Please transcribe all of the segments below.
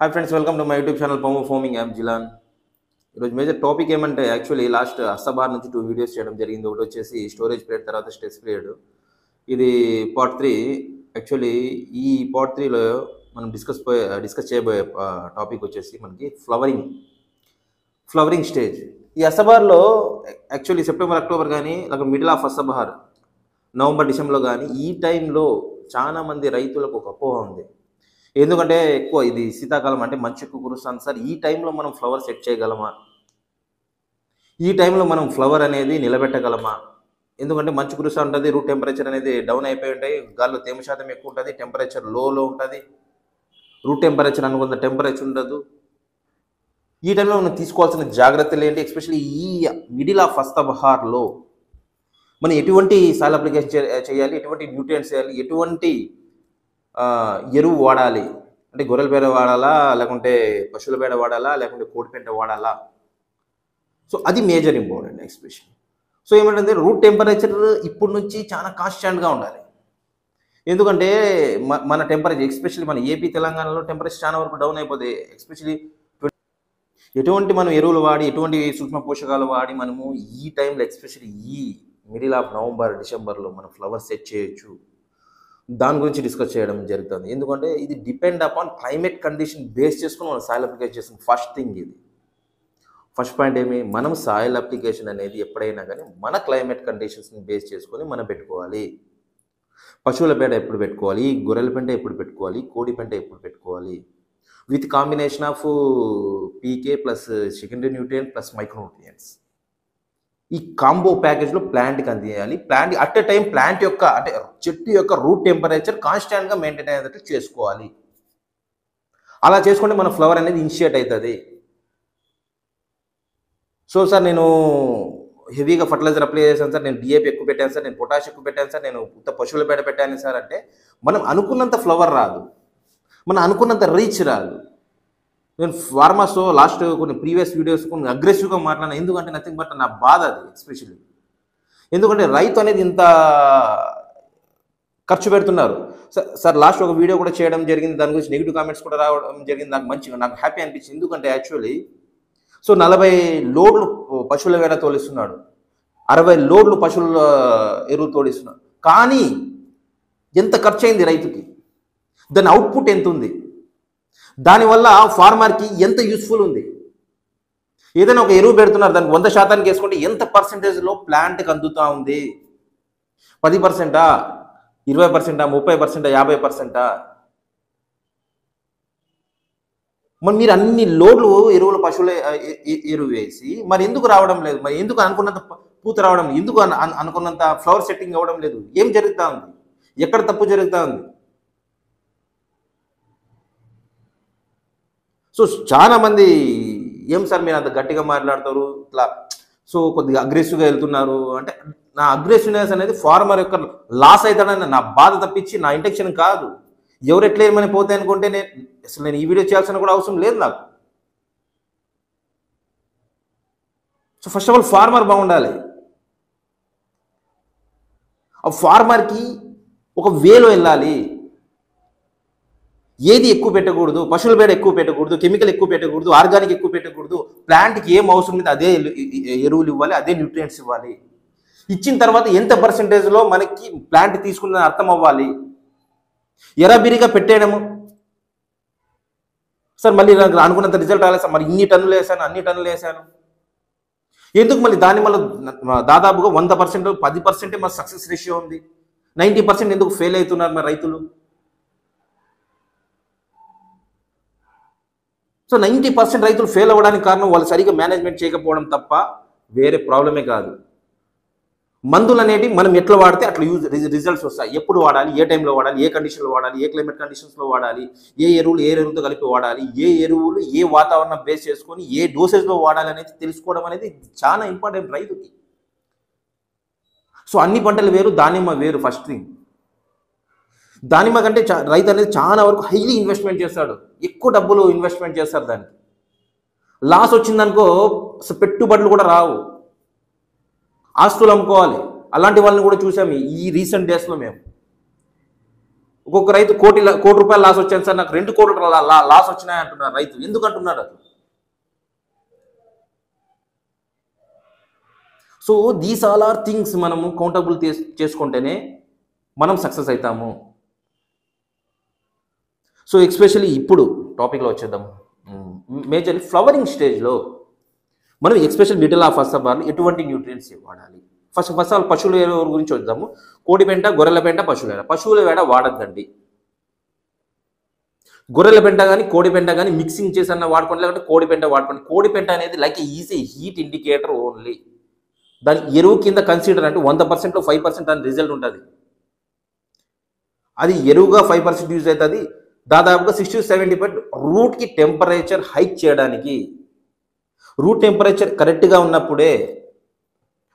Hi friends welcome to my YouTube channel పొమ్ము farming యాప్ జిలాన్ ఈరోజు మేజర్ టాపిక్ ఏమంటే యాక్చువల్లీ లాస్ట్ అస్సబార్ నుంచి టూ వీడియోస్ చేయడం జరిగింది. ఒకటి వచ్చేసి స్టోరేజ్ పీరియడ్ తర్వాత స్ట్రెస్ పీరియడ్ ఇది పార్ట్ త్రీ యాక్చువల్లీ ఈ పార్ట్ త్రీలో మనం డిస్కస్ పోయే డిస్కస్ చేయబోయే టాపిక్ వచ్చేసి మనకి ఫ్లవరింగ్ ఫ్లవరింగ్ స్టేజ్ ఈ అసబార్లో యాక్చువల్లీ సెప్టెంబర్ అక్టోబర్ కానీ లేక మిడిల్ ఆఫ్ అసబహార్ నవంబర్ డిసెంబర్లో కానీ ఈ టైంలో చాలా మంది రైతులకు ఒక అపోహ ఉంది. ఎందుకంటే ఎక్కువ ఇది శీతాకాలం అంటే మంచు ఎక్కువ కురుస్తుంది సార్. ఈ టైంలో మనం ఫ్లవర్ సెట్ చేయగలమా? ఈ టైంలో మనం ఫ్లవర్ అనేది నిలబెట్టగలమా? ఎందుకంటే మంచు కురుస్తూ ఉంటుంది రూట్ టెంపరేచర్ అనేది డౌన్ అయిపోయి ఉంటాయి గాల్లో తేమ శాతం ఎక్కువ ఉంటుంది టెంపరేచర్ లోలో ఉంటుంది. రూట్ టెంపరేచర్ అనుకున్న టెంపరేచర్ ఉండదు. ఈ టైంలో మనం తీసుకోవాల్సిన జాగ్రత్తలు ఏంటి? ఎస్పెషల్లీ ఈ మిడిల్ ఆఫ్ అస్తబహార్లో మనం ఎటువంటి సాల్ అప్లికేషన్ చేయాలి? ఎటువంటి న్యూట్రియంట్స్ చేయాలి ఎటువంటి ఎరువు వాడాలి. అంటే గొర్రెల పేడ వాడాలా లేకుంటే పశువుల పేడ వాడాలా లేకుంటే కోడి పెంట వాడాలా? సో అది మేజర్ ఇంపార్టెంట్ ఎక్స్ప్రెషన్. సో ఏమంటే రూట్ టెంపరేచర్ ఇప్పటి నుంచి చాలా కాన్స్టాంట్గా ఉండాలి. ఎందుకంటే మన టెంపరేచర్ ఎస్పెషల్లీ మన ఏపీ తెలంగాణలో టెంపరేచర్ చాలా వరకు డౌన్ అయిపోతే ఎస్పెషల్లీ ఎటువంటి మనం ఎరువులు వాడి ఎటువంటి సూక్ష్మ పోషకాలు వాడి మనము ఈ టైంలో ఎక్స్పెషల్లీ ఈ మిడిల్ ఆఫ్ నవంబర్ డిసెంబర్లో మనం ఫ్లవర్స్ సెట్ చేయొచ్చు. దాని గురించి డిస్కస్ చేయడం జరుగుతుంది. ఎందుకంటే ఇది depend upon climate condition base చేసుకుని మనం సాయిల్ అప్లికేషన్ చేసిన ఫస్ట్ థింగ్ ఇది. ఫస్ట్ పాయింట్ ఏమి? మనం సాయిల్ అప్లికేషన్ అనేది ఎప్పుడైనా కానీ మన క్లైమేట్ కండిషన్స్ని బేస్ చేసుకొని మనం పెట్టుకోవాలి. పశువుల పేడ ఎప్పుడు పెట్టుకోవాలి? గొర్రెల పెంట ఎప్పుడు పెట్టుకోవాలి? కోడి పెంట ఎప్పుడు పెట్టుకోవాలి? With combination of PK plus secondary nutrient plus micro nutrients ఈ కాంబో ప్యాకేజ్లో ప్లాంట్కి అందియాలి plant at a time plant యొక్క అంటే చెట్టు యొక్క రూట్ టెంపరేచర్ కాన్స్టాంట్గా మెయింటైన్ అయ్యేటట్టు చేసుకోవాలి. అలా చేసుకుంటే మన ఫ్లవర్ అనేది ఇనిషియేట్ అవుతుంది. సో సార్ నేను హెవీగా ఫర్టిలైజర్ అప్లై చేశాను సార్ నేను డిఏపి ఎక్కువ పెట్టాను సార్ నేను పొటాష్ ఎక్కువ పెట్టాను సార్ నేను ఉత్త పశువుల పేడ పెట్టాను సార్ అంటే మనం అనుకున్నంత ఫ్లవర్ రాదు. మనం అనుకున్నంత రీచ్ రాదు. నేను ఫార్మర్స్ లాస్ట్ కొన్ని ప్రీవియస్ వీడియోస్ కొన్ని అగ్రెసివ్గా మాట్లాడినా ఎందుకంటే నథింగ్ బట్ నా బాధ అది ఎస్పెషల్లీ ఎందుకంటే రైతు అనేది ఇంత ఖర్చు పెడుతున్నారు. సార్ సార్ లాస్ట్ ఒక వీడియో కూడా చేయడం జరిగింది దాని గురించి నెగిటివ్ కామెంట్స్ కూడా రావడం జరిగింది నాకు మంచిగా నాకు హ్యాపీ అనిపించింది. ఎందుకంటే యాక్చువల్లీ సో నలభై లోడ్లు పశువుల వేడ తోలిస్తున్నాడు. అరవై లోడ్లు పశువుల ఎరువులు తోడిస్తున్నాడు కానీ ఎంత ఖర్చు అయింది రైతుకి? దాని అవుట్పుట్ ఎంత ఉంది? దానివల్ల ఫార్మర్కి ఎంత యూస్ఫుల్ ఉంది? ఏదైనా ఒక ఎరువు పెడుతున్నారు దానికి వంద శాతానికి వేసుకుంటే ఎంత పర్సెంటేజ్లో ప్లాంట్కి అందుతూ ఉంది? పది పర్సెంటా? ఇరవై పర్సెంటా? ముప్పై పర్సెంటా? యాభై పర్సెంటా? మరి మీరు అన్ని లోడ్లు ఎరువులు పశువుల ఎరువు వేసి మరి ఎందుకు రావడం లేదు? మరి ఎందుకు అనుకున్నంత పూత రావడం ఎందుకు అనుకున్నంత ఫ్లవర్ సెట్టింగ్ అవ్వడం లేదు? ఏం జరుగుతూ ఉంది? ఎక్కడ తప్పు జరుగుతూ ఉంది? సో చాలా మంది ఏం సార్ మీరు అంత గట్టిగా మాట్లాడతారు? ఇట్లా సో కొద్దిగా అగ్రెసివ్గా వెళ్తున్నారు అంటే నా అగ్రెసివ్నెస్ అనేది ఫార్మర్ యొక్క లాస్ అవుతాడని నా బాధ తప్పించి నా ఇంటెక్షన్ కాదు. ఎవరు ఎట్లా ఏమని పోతే అనుకుంటే నేను అసలు నేను ఈ వీడియో చేయాల్సిన కూడా అవసరం లేదు నాకు. So first of all farmer బాగుండాలి. ఆ ఫార్మర్కి ఒక వేలో వెళ్ళాలి. ఏది ఎక్కువ పెట్టకూడదు పశువుల పేడ ఎక్కువ పెట్టకూడదు కెమికల్ ఎక్కువ పెట్టకూడదు ఆర్గానిక్ ఎక్కువ పెట్టకూడదు ప్లాంట్కి ఏం అవసరం ఉంది అదే ఎరువులు ఇవ్వాలి అదే న్యూట్రియంట్స్ ఇవ్వాలి. ఇచ్చిన తర్వాత ఎంత పర్సంటేజ్లో మనకి ప్లాంట్ తీసుకున్న అర్థం అవ్వాలి? ఎరాబిరిగా పెట్టేయడము. సార్ మళ్ళీ నాకు అనుకున్నంత రిజల్ట్ రాలేదు సార్ మరి ఇన్ని టన్నులు వేసాను అన్ని టన్నులు వేసాను. ఎందుకు మళ్ళీ దాని వల్ల దాదాపుగా వంద పర్సెంట్ పది పర్సెంటే మన సక్సెస్ రేషియో ఉంది. నైంటీ పర్సెంట్ ఎందుకు ఫెయిల్ అవుతున్నారు మరి రైతులు? సో నైంటీ పర్సెంట్ రైతులు ఫెయిల్ అవ్వడానికి కారణం వాళ్ళు సరిగ్గా మేనేజ్మెంట్ చేయకపోవడం తప్ప వేరే ప్రాబ్లమే కాదు. మందులు అనేవి మనం ఎట్లా వాడితే అట్లా యూజ్ రిజల్ట్స్ వస్తాయి. ఎప్పుడు వాడాలి? ఏ టైంలో వాడాలి? ఏ కండిషన్లో వాడాలి? ఏ క్లైమేట్ కండిషన్స్లో వాడాలి? ఏ ఎరువులు ఏ ఎరువులతో కలిపి వాడాలి? ఏ ఎరువులు ఏ వాతావరణం బేస్ చేసుకొని ఏ డోసేజ్లో వాడాలి అనేది తెలుసుకోవడం అనేది చాలా ఇంపార్టెంట్ రైతుకి. సో అన్ని పంటలు వేరు దానిమ్మ వేరు ఫస్ట్ థింగ్ దానిమ్మ కంటే చా- రైతు అనేది చాలా వరకు హైలీ ఇన్వెస్ట్మెంట్ చేస్తాడు. ఎక్కువ డబ్బులు ఇన్వెస్ట్మెంట్ చేస్తారు దానికి. లాస్ వచ్చిందనుకో పెట్టుబడులు కూడా రావు. ఆస్తులు అమ్ముకోవాలి. అలాంటి వాళ్ళని కూడా చూసాము ఈ రీసెంట్ డేస్లో మేము. ఒక్కొక్క రైతు కోటి కోటి రూపాయలు లాస్ వచ్చాను సార్ నాకు రెండు కోట్ల లా- లా- లాస్ వచ్చినాయి అంటున్నారు రైతు. ఎందుకు అంటున్నారు అది so these all are things మనము కౌంటబుల్ చేసుకుంటేనే మనం సక్సెస్ అవుతాము. సో ఎక్స్పెషల్లీ ఇప్పుడు టాపిక్లో వచ్చేద్దాం. మేజర్లీ ఫ్లవరింగ్ స్టేజ్లో మనం especial detail of first of all ఎటువంటి న్యూట్రియన్స్ వాడాలి? ఫస్ట్ ఫస్ట్ ఆల్ పశువుల ఎరువు గురించి వద్దాము. కోడి పెంట గొర్రెల పెంట పశువుల వేడ పశువుల వేడ వాడద్దండి. గొర్రెల పెంట కానీ కోడి పెంట కానీ మిక్సింగ్ చేసి అన్న వాడుకోండి లేకుంటే కోడి పెంట వాడుకోండి. కోడి పెంట అనేది like easy heat indicator only దాని ఎరువు కింద కన్సిడర్ అంటే వంద పర్సెంట్లో ఫైవ్ పర్సెంట్ దాని రిజల్ట్ ఉంటుంది. అది ఎరువుగా ఫైవ్ పర్సెంట్ యూజ్ అవుతుంది. దాదాపుగా సిక్స్టీ సెవెంటీ పర్సెంట్ రూట్కి టెంపరేచర్ హైక్ చేయడానికి రూట్ టెంపరేచర్ కరెక్ట్గా ఉన్నప్పుడే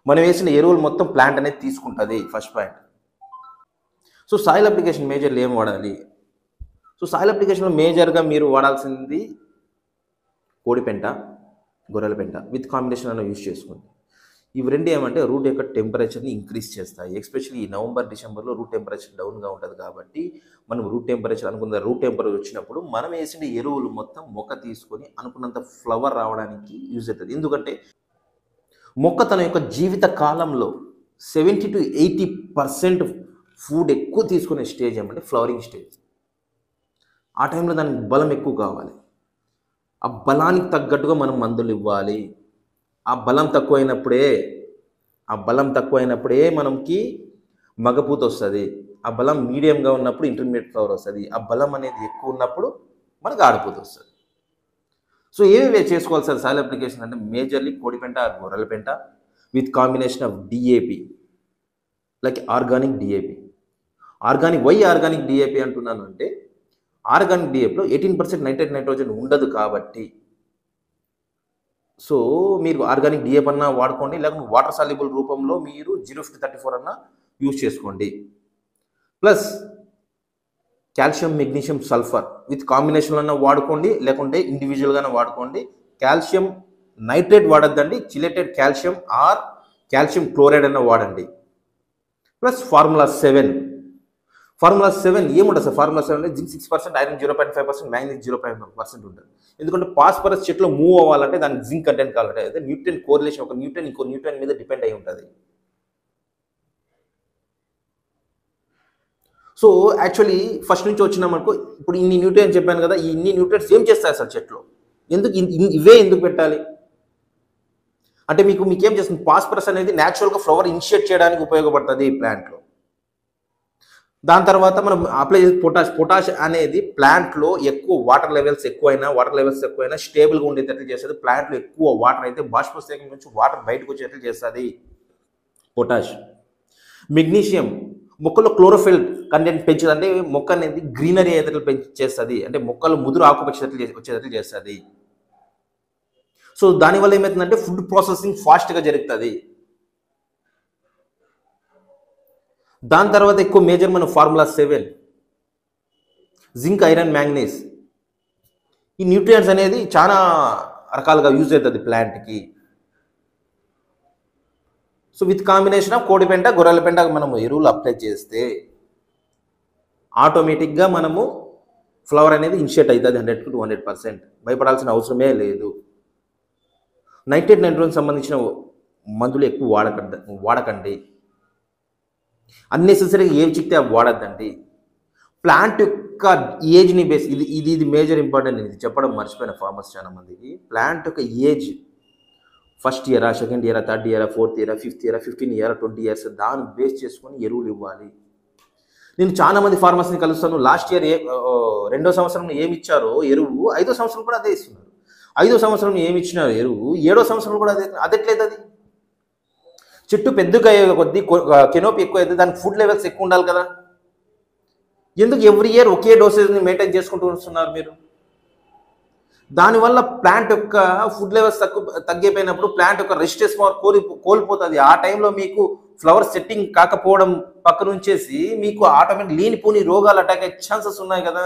మనం వేసిన ఎరువులు మొత్తం ప్లాంట్ అనేది తీసుకుంటుంది first point so soil application majorly ఏం వాడాలి? సో సాయిల్ అప్లికేషన్లో మేజర్గా మీరు వాడాల్సింది కోడిపెంట గొర్రెల పెంట విత్ కాంబినేషన్ అన్న యూజ్ చేసుకోండి. ఇవి రెండు ఏమంటే రూట్ యొక్క టెంపరేచర్ని ఇంక్రీజ్ చేస్తాయి. ఎస్పెషల్లీ ఈ నవంబర్ డిసెంబర్లో రూట్ టెంపరేచర్ డౌన్గా ఉంటుంది కాబట్టి మనం రూట్ టెంపరేచర్ అనుకున్న రూట్ టెంపరేచర్ వచ్చినప్పుడు మనం వేసిన ఎరువులు మొత్తం మొక్క తీసుకొని అనుకున్నంత ఫ్లవర్ రావడానికి యూజ్ అవుతుంది. ఎందుకంటే మొక్క తన యొక్క జీవిత కాలంలో seventy to eighty percent food ఎక్కువ తీసుకునే స్టేజ్ ఏమంటే ఫ్లవరింగ్ స్టేజ్ ఆ టైంలో దానికి బలం ఎక్కువ కావాలి. ఆ బలానికి తగ్గట్టుగా మనం మందులు ఇవ్వాలి. ఆ బలం తక్కువైనప్పుడే ఆ బలం తక్కువైనప్పుడే మనకి మగపూత వస్తుంది. ఆ బలం మీడియంగా ఉన్నప్పుడు ఇంటర్మీడియట్ ఫ్లవర్ వస్తుంది. ఆ బలం అనేది ఎక్కువ ఉన్నప్పుడు మనకు ఆడిపోతూ వస్తుంది. సో ఏమేమి చేసుకోవాలి సార్ సాయిల్ అప్లికేషన్ అంటే మేజర్లీ కోడిపెంట ఆర్ గొర్రెల పెంట with combination of DAP like organic DAP organic why organic DAP అంటున్నాను అంటే ఆర్గానిక్ డిఏపిలో ఎయిటీన్ పర్సెంట్ నైట్రేట్ నైట్రోజన్ ఉండదు కాబట్టి సో మీరు ఆర్గానిక్ డిఏప్ అన్నా వాడుకోండి లేకపోతే వాటర్ సాల్యుబుల్ రూపంలో మీరు జీరో ఫిఫ్టీ థర్టీ ఫోర్ అన్నా యూజ్ చేసుకోండి. Plus calcium magnesium sulphur with కాంబినేషన్లో అన్నా వాడుకోండి లేకుంటే ఇండివిజువల్గానే వాడుకోండి. Calcium nitrate వాడద్దండి chelated calcium or calcium chloride అన్న వాడండి. Plus formula seven formula seven ఏముంటుంది sir? Formula seven zinc six percent iron zero point five percent manganese zero point five percent ఉంటుంది. ఎందుకంటే పాస్పరస్ చెట్లు మూవ్ అవ్వాలంటే దానికి జింక్ కంటెంట్ కావాలంటే అదే న్యూట్రియన్ కోరిలేషన్ ఒక న్యూట్రియన్ ఇంకో న్యూట్రియన్ మీద డిపెండ్ అయి ఉంటుంది. సో యాక్చువల్లీ ఫస్ట్ నుంచి వచ్చినామనుకో ఇప్పుడు ఇన్ని న్యూట్రియన్స్ చెప్పాను కదా ఈ ఇన్ని న్యూట్రియన్స్ ఏం చేస్తాయి సార్ చెట్లు? ఎందుకు ఇవే ఎందుకు పెట్టాలి? అంటే మీకు మీకు ఏం చేస్తుంది? పాస్పరస్ అనేది న్యాచురల్గా ఫ్లవర్ ఇనిషియేట్ చేయడానికి ఉపయోగపడుతుంది ఈ ప్లాంట్లో దాని తర్వాత మనం అప్లై చేసే పొటాష్ పొటాష్ అనేది ప్లాంట్లో ఎక్కువ వాటర్ లెవెల్స్ ఎక్కువైనా వాటర్ లెవెల్స్ ఎక్కువైనా స్టేబుల్గా ఉండేటట్లు చేస్తుంది ప్లాంట్లో ఎక్కువ వాటర్ అయితే బాష్పశేఖం నుంచి వాటర్ బయటకు వచ్చేటట్లు చేస్తుంది. పొటాష్ మెగ్నీషియం మొక్కలో క్లోరోఫిల్ కంటెంట్ పెంచుతుంది అంటే మొక్క అనేది గ్రీనరీ అయ్యేటట్లు పెంచి చేస్తుంది. అంటే మొక్కలు ముదురు ఆకుపచ్చేటట్లు వచ్చేటట్లు చేస్తుంది. సో దానివల్ల ఏమవుతుందంటే ఫుడ్ ప్రాసెసింగ్ ఫాస్ట్గా జరుగుతుంది. దాని తర్వాత ఎక్కువ మేజర్ మన formula seven zinc iron manganese ఈ న్యూట్రియంట్స్ అనేది చాలా రకాలుగా యూజ్ అవుతుంది ప్లాంట్కి సో విత్ కాంబినేషన్ ఆఫ్ కోడి పెంట గొర్రెల పెంట మనము ఎరువులు అప్లై చేస్తే ఆటోమేటిక్గా మనము ఫ్లవర్ అనేది ఇన్షియేట్ అవుతుంది హండ్రెడ్ టు హండ్రెడ్ పర్సెంట్ భయపడాల్సిన అవసరమే లేదు. నైట్రేట్ నైట్రోజన్ సంబంధించిన మందులు ఎక్కువ వాడకండి వాడకండి. అన్నెసెసరీగా ఏవి చిక్తే అవి వాడద్దండి. ప్లాంట్ యొక్క ఏజ్ని బేస్ ఇది ఇది ఇది మేజర్ ఇంపార్టెంట్ ఇది. చెప్పడం మర్చిపోయిన ఫార్మర్స్ చాలా మందికి ప్లాంట్ యొక్క ఏజ్ ఫస్ట్ ఇయరా సెకండ్ ఇయరా థర్డ్ ఇయరా ఫోర్త్ ఇయరా ఫిఫ్త్ ఇయరా ఫిఫ్టీన్ ఇయర్ ట్వంటీ ఇయర్స్ దాన్ని బేస్ చేసుకొని ఎరువులు ఇవ్వాలి. నేను చాలా మంది ఫార్మర్స్ని కలుస్తాను. లాస్ట్ ఇయర్ ఏ రెండో సంవత్సరం ఏమి ఇచ్చారో ఎరువు ఐదో సంవత్సరం కూడా అదే ఇస్తున్నారు. ఐదో సంవత్సరం ఏమి ఇచ్చినారు ఎరువు ఏడో సంవత్సరం కూడా అదే అదెట్లేదు అది. చెట్టు పెద్దగా అయ్యే కొద్దీ కెనోపి ఎక్కువ అయితే దానికి ఫుడ్ లెవెల్స్ ఎక్కువ ఉండాలి కదా. ఎందుకు ఎవ్రీ ఇయర్ ఒకే డోసేజ్ని మెయింటైన్ చేసుకుంటూ వస్తున్నారు మీరు? దానివల్ల ప్లాంట్ యొక్క ఫుడ్ లెవెల్స్ తక్కువ తగ్గిపోయినప్పుడు ప్లాంట్ యొక్క రెస్టెస్ పవర్ కోరి కోల్పోతుంది. ఆ టైంలో మీకు ఫ్లవర్ సెట్టింగ్ కాకపోవడం పక్కన ఉంచేసి మీకు ఆటోమేటిక్ లేనిపోని రోగాలు అటాక్ అయ్యే ఛాన్సెస్ ఉన్నాయి కదా.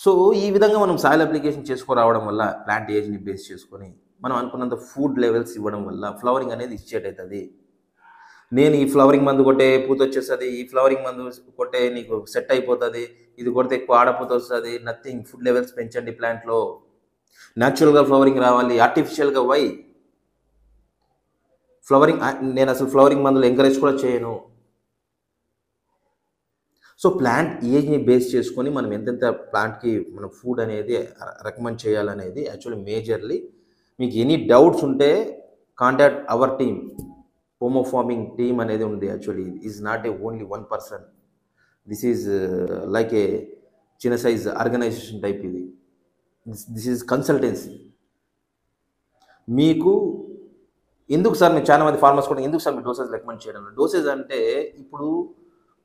సో ఈ విధంగా మనం సాయిల్ అప్లికేషన్ చేసుకురావడం వల్ల ప్లాంట్ ఏజ్ని బేస్ చేసుకొని మనం అనుకున్నంత ఫుడ్ లెవెల్స్ ఇవ్వడం వల్ల ఫ్లవరింగ్ అనేది ఇచ్చేట్ అవుతుంది. నేను ఈ ఫ్లవరింగ్ మందు కొట్టే పూత వచ్చేస్తుంది ఈ ఫ్లవరింగ్ మందు కొట్టే నీకు సెట్ అయిపోతుంది ఇది కొడితే ఎక్కువ ఆడపూత వస్తుంది నథింగ్ ఫుడ్ లెవెల్స్ పెంచండి ప్లాంట్లో న్యాచురల్గా ఫ్లవరింగ్ రావాలి ఆర్టిఫిషియల్గా వై ఫ్లవరింగ్ నేను అసలు ఫ్లవరింగ్ మందులు ఎంకరేజ్ కూడా చేయను. సో ప్లాంట్ ఏజ్ని బేస్ చేసుకొని మనం ఎంతెంత ప్లాంట్కి మన ఫుడ్ అనేది రికమెండ్ చేయాలనేది యాక్చువల్లీ మేజర్లీ మీకు ఎనీ డౌట్స్ ఉంటే కాంటాక్ట్ అవర్ టీమ్. హోమో ఫార్మింగ్ టీమ్ అనేది ఉంది actually. Is not a only one person this is like a చిన్న సైజ్ ఆర్గనైజేషన్ టైప్ ఇది. దిస్ ఈజ్ కన్సల్టెన్సీ మీకు ఎందుకు సార్ మీరు చాలా మంది ఫార్మర్స్ కూడా ఎందుకు సార్ మీ డోసేజ్ రికమెండ్ చేయడం? డోసేజ్ అంటే ఇప్పుడు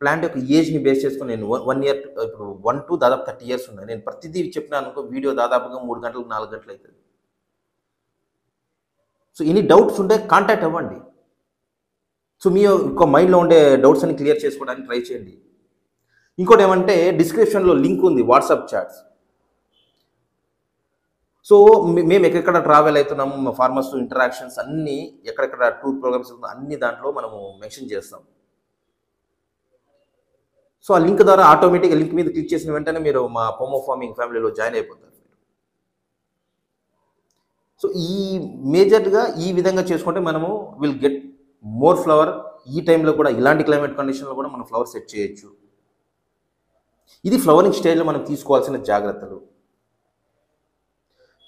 ప్లాంట్ యొక్క ఏజ్ని బేస్ చేసుకుని నేను వన్ ఇయర్ ఇప్పుడు వన్ టు దాదాపు థర్టీ ఇయర్స్ ఉన్నాయి. నేను ప్రతిదీ చెప్పినా అనుకో వీడియో దాదాపుగా మూడు గంటలకు నాలుగు గంటలు అవుతుంది. సో ఎనీ డౌట్స్ ఉంటే కాంటాక్ట్ అవ్వండి. సో మీ యొక్క మైండ్లో ఉండే డౌట్స్ అన్ని క్లియర్ చేసుకోవడానికి ట్రై చేయండి. ఇంకోటి ఏమంటే డిస్క్రిప్షన్లో లింక్ ఉంది వాట్సాప్ చాట్స్ సో మేము ఎక్కడెక్కడ ట్రావెల్ అవుతున్నాము మా ఫార్మర్స్ ఇంటరాక్షన్స్ అన్నీ ఎక్కడెక్కడ టూర్ ప్రోగ్రామ్స్ అన్ని దాంట్లో మనము మెన్షన్ చేస్తాం. సో ఆ లింక్ ద్వారా ఆటోమేటిక్గా లింక్ మీద క్లిక్ చేసిన వెంటనే మీరు మా పోమో ఫార్మింగ్ ఫ్యామిలీలో జాయిన్ అయిపోతారు. సో ఈ మేజర్గా ఈ విధంగా చేసుకుంటే మనము విల్ గెట్ మోర్ ఫ్లవర్ ఈ టైంలో కూడా ఇలాంటి క్లైమేట్ కండిషన్లో కూడా మనం ఫ్లవర్ సెట్ చేయొచ్చు. ఇది ఫ్లవరింగ్ స్టేజ్లో మనం తీసుకోవాల్సిన జాగ్రత్తలు.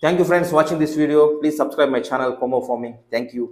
Thank you friends watching this video please subscribe my channel కోమో farming thank you